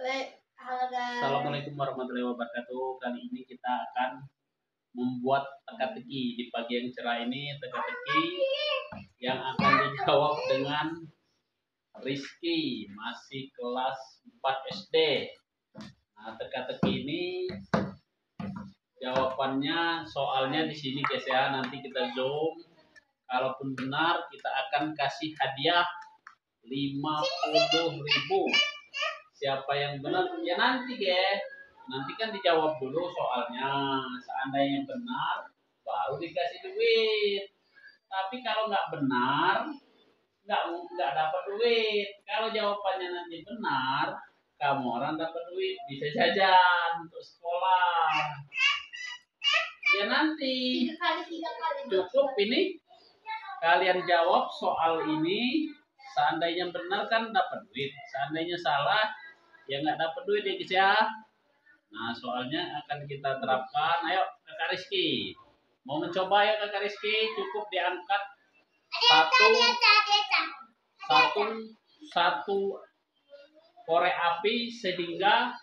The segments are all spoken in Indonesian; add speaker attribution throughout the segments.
Speaker 1: Assalamualaikum warahmatullahi wabarakatuh. Kali ini kita akan membuat teka-teki di pagi yang cerah ini teka-teki yang akan dijawab dengan Rizky masih kelas 4 SD. Nah, teka-teki ini jawabannya soalnya di sini guys ya. Nanti kita zoom. Kalaupun benar kita akan kasih hadiah 50.000 siapa yang benar ya nanti ya nanti kan dijawab dulu soalnya. Seandainya benar baru dikasih duit. Tapi kalau nggak benar nggak nggak dapat duit. Kalau jawabannya nanti benar kamu orang dapat duit bisa jajan untuk sekolah. Ya nanti. Cukup ini. Kalian jawab soal ini. Seandainya benar kan dapat duit. Seandainya salah ya nggak dapat duit ya guys ya. Nah soalnya akan kita terapkan. Ayo kakak Rizky mau mencoba ya kakak Rizky cukup diangkat. Satu. Satu. Satu korek api sehingga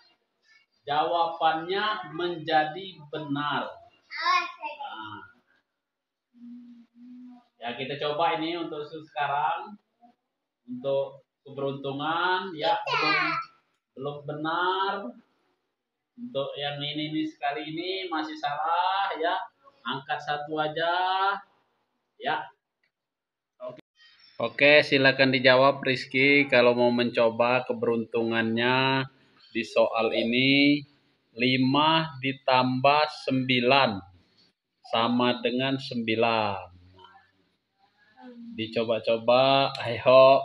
Speaker 1: jawabannya menjadi benar. Nah, ya kita coba ini untuk sekarang. Untuk keberuntungan. Ya belum belum benar. Untuk yang ini nih sekali ini masih salah ya. Angkat satu aja ya. Oke. Oke silakan dijawab Rizky kalau mau mencoba keberuntungannya di soal ini. 5 ditambah 9 sama dengan 9 dicoba-coba ayo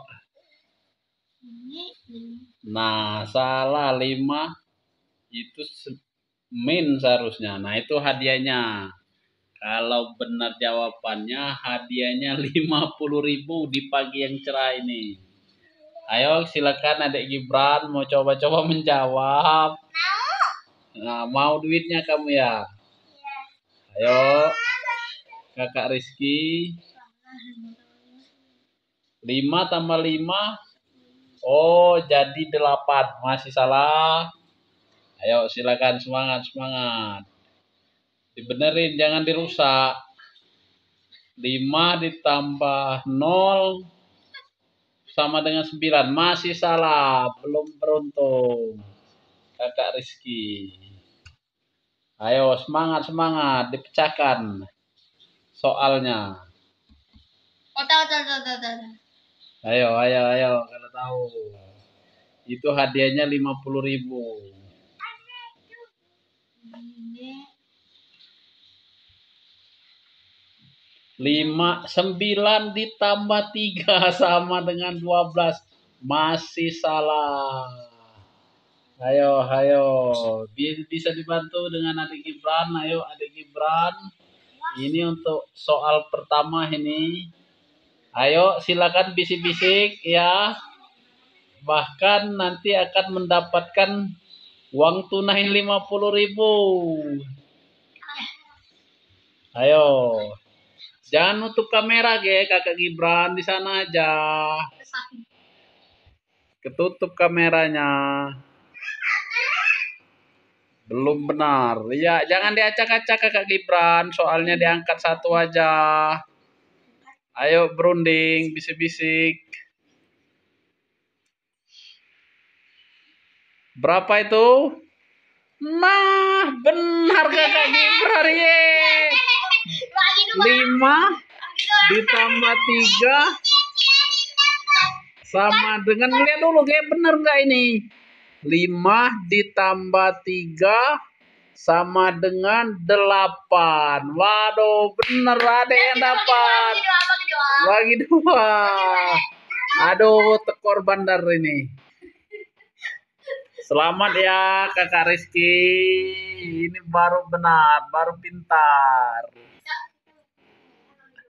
Speaker 1: Nah, salah lima itu min seharusnya. Nah, itu hadiahnya. Kalau benar jawabannya, hadiahnya 50.000 di pagi yang cerah ini. Ayo silakan adik Gibran mau coba-coba menjawab. Mau. Nah, mau duitnya kamu ya? Ayo. Kakak Rizky. 5 tambah 5 Oh, jadi delapan. Masih salah. Ayo, silakan semangat, semangat. Dibenerin, jangan dirusak. 5 ditambah 0 sama dengan 9. Masih salah. Belum beruntung. Kakak Rizky. Ayo, semangat, semangat. Dipecahkan soalnya.
Speaker 2: Oh, tahu, tahu, tahu, tahu.
Speaker 1: Ayo, ayo, ayo, kalau tahu. Itu hadiahnya lima puluh ribu. Lima sembilan ditambah tiga sama dengan dua belas masih salah. Ayo, ayo, bisa dibantu dengan adik Gibran. Ayo, adik Gibran. Ini untuk soal pertama ini. Ayo silakan bisik-bisik ya. Bahkan nanti akan mendapatkan uang tunai 50.000. Ayo. Jangan nutup kamera, ge, Kakak Gibran di sana aja. Ketutup kameranya. Belum benar. Ya, jangan diacak-acak Kakak Gibran, soalnya diangkat satu aja. Ayo berunding, bisik-bisik. Berapa itu? Nah, benar kakak Gibran ye. Lima ditambah tiga sama dengan lihat dulu kayak benar nggak ini? Lima ditambah tiga sama dengan 8. Waduh, bener ada yang dapat. Lagi dua. Aduh, tekor bandar ini. Selamat ya kakak Rizky. Ini baru benar, baru pintar.